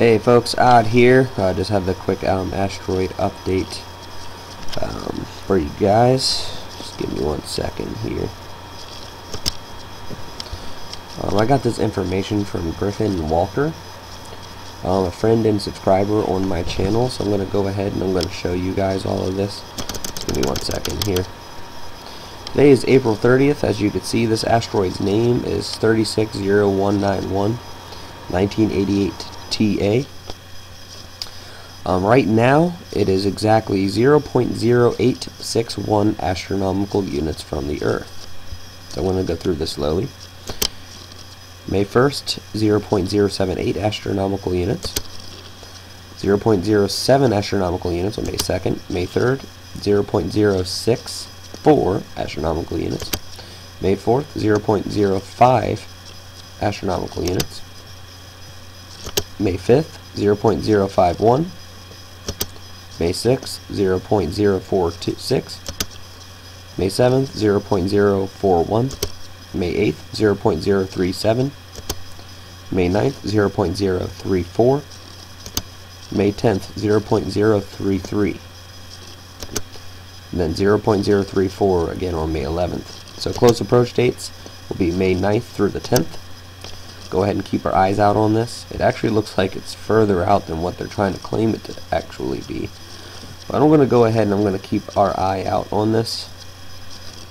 Hey folks, Odd here. I uh, just have the quick um, asteroid update um, for you guys. Just give me one second here. Um, I got this information from Griffin Walker, um, a friend and subscriber on my channel, so I'm going to go ahead and I'm going to show you guys all of this. Just give me one second here. Today is April 30th. As you can see, this asteroid's name is 360191, 1988 TA. Um, right now, it is exactly 0.0861 astronomical units from the Earth. So I'm going to go through this slowly. May 1st, 0.078 astronomical units. 0.07 astronomical units on May 2nd. May 3rd, 0.064 astronomical units. May 4th, 0.05 astronomical units. May 5th, 0.051. May 6th, 0.046. May 7th, 0.041. May 8th, 0.037. May 9th, 0.034. May 10th, 0.033. And then 0.034 again on May 11th. So close approach dates will be May 9th through the 10th go ahead and keep our eyes out on this. It actually looks like it's further out than what they're trying to claim it to actually be. But I'm going to go ahead and I'm going to keep our eye out on this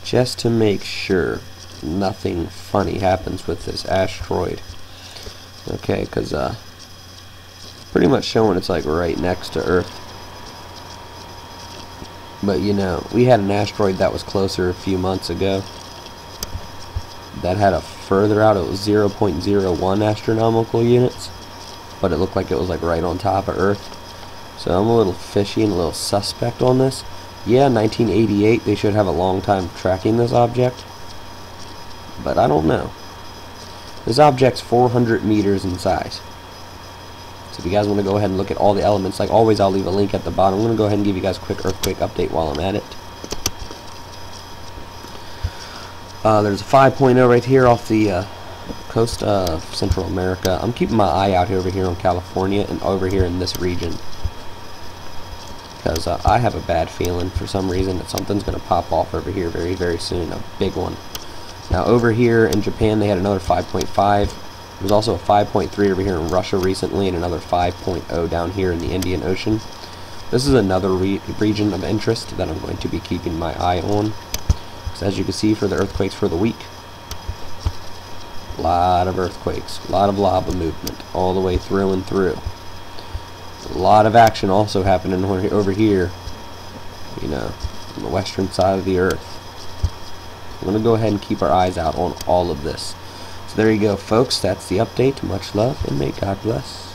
just to make sure nothing funny happens with this asteroid. Okay, because uh, pretty much showing it's like right next to Earth. But you know, we had an asteroid that was closer a few months ago that had a further out, it was 0.01 astronomical units, but it looked like it was like right on top of Earth. So I'm a little fishy and a little suspect on this. Yeah, 1988, they should have a long time tracking this object, but I don't know. This object's 400 meters in size. So if you guys want to go ahead and look at all the elements, like always, I'll leave a link at the bottom. I'm going to go ahead and give you guys a quick earthquake update while I'm at it. Uh, there's a 5.0 right here off the uh, coast of Central America. I'm keeping my eye out over here on California and over here in this region. Because uh, I have a bad feeling for some reason that something's going to pop off over here very, very soon. A big one. Now over here in Japan they had another 5.5. There's also a 5.3 over here in Russia recently and another 5.0 down here in the Indian Ocean. This is another re region of interest that I'm going to be keeping my eye on. As you can see for the earthquakes for the week, a lot of earthquakes, a lot of lava movement all the way through and through. A lot of action also happening over here, you know, on the western side of the earth. I'm going to go ahead and keep our eyes out on all of this. So there you go, folks. That's the update. Much love, and may God bless.